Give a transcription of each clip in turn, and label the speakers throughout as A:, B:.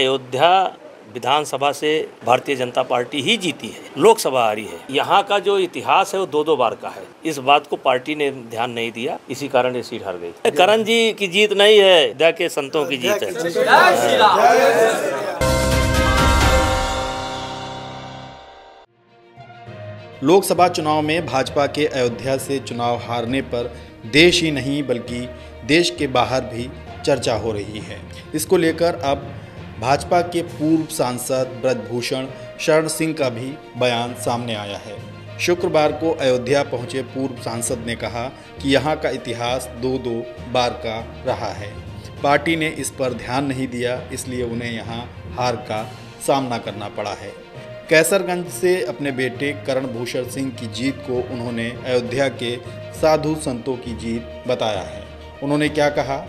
A: अयोध्या विधानसभा से भारतीय जनता पार्टी ही जीती है लोकसभा हारी है। यहाँ का जो इतिहास है वो दो दो बार का है। इस बात को पार्टी ने ध्यान नहीं दिया इसी कारण ये सीट हार गई। करण जी की जीत नहीं है अयोध्या के संतों की जीत है।
B: लोकसभा चुनाव में भाजपा के अयोध्या से चुनाव हारने पर देश ही नहीं बल्कि देश के बाहर भी चर्चा हो रही है। इसको लेकर अब भाजपा के पूर्व सांसद ब्रजभूषण शरण सिंह का भी बयान सामने आया है। शुक्रवार को अयोध्या पहुँचे पूर्व सांसद ने कहा कि यहाँ का इतिहास दो दो बार का रहा है। पार्टी ने इस पर ध्यान नहीं दिया, इसलिए उन्हें यहाँ हार का सामना करना पड़ा है। कैसरगंज से अपने बेटे करण भूषण सिंह की जीत को उन्होंने अयोध्या के साधु संतों की जीत बताया है। उन्होंने क्या कहा?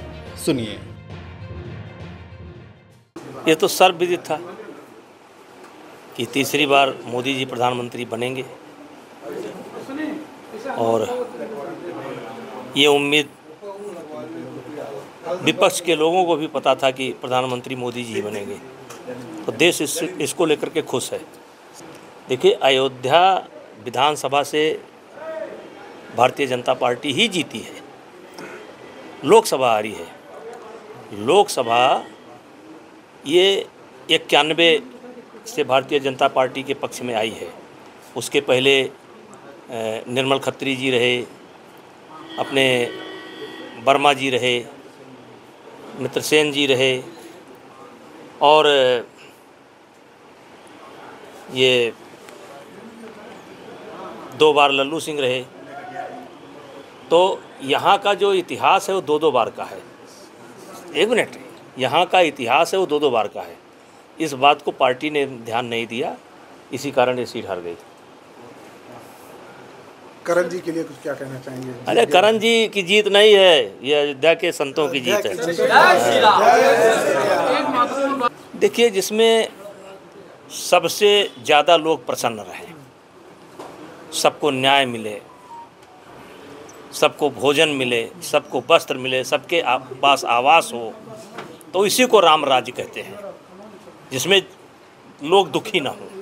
B: सुनिए।
A: ये तो सर्वविदित था कि तीसरी बार मोदी जी प्रधानमंत्री बनेंगे। और ये उम्मीद विपक्ष के लोगों को भी पता था कि प्रधानमंत्री मोदी जी बनेंगे। तो देश इस, इसको लेकर के खुश है। देखिए, अयोध्या विधानसभा से भारतीय जनता पार्टी ही जीती है। लोकसभा आ रही है। लोकसभा ये इक्यानवे से भारतीय जनता पार्टी के पक्ष में आई है। उसके पहले निर्मल खत्री जी रहे, अपने वर्मा जी रहे मित्रसेन जी रहे, और, ये दो बार लल्लू सिंह रहे। तो यहाँ का जो इतिहास है, वो दो दो बार का है। एक मिनट। यहाँ का इतिहास है वो दो दो बार का है। इस बात को पार्टी ने ध्यान नहीं दिया इसी कारण ये सीट हार गई
C: करण जी के लिए कुछ क्या कहना चाहेंगे?
A: अरे करण जी की जीत नहीं है ये अयोध्या के संतों की जीत है। देखिए जिसमें सबसे ज़्यादा लोग प्रसन्न रहे सबको न्याय मिले सबको भोजन मिले सबको वस्त्र मिले सबके पास आवास हो तो इसी को राम राज्य कहते हैं जिसमें लोग दुखी ना हो।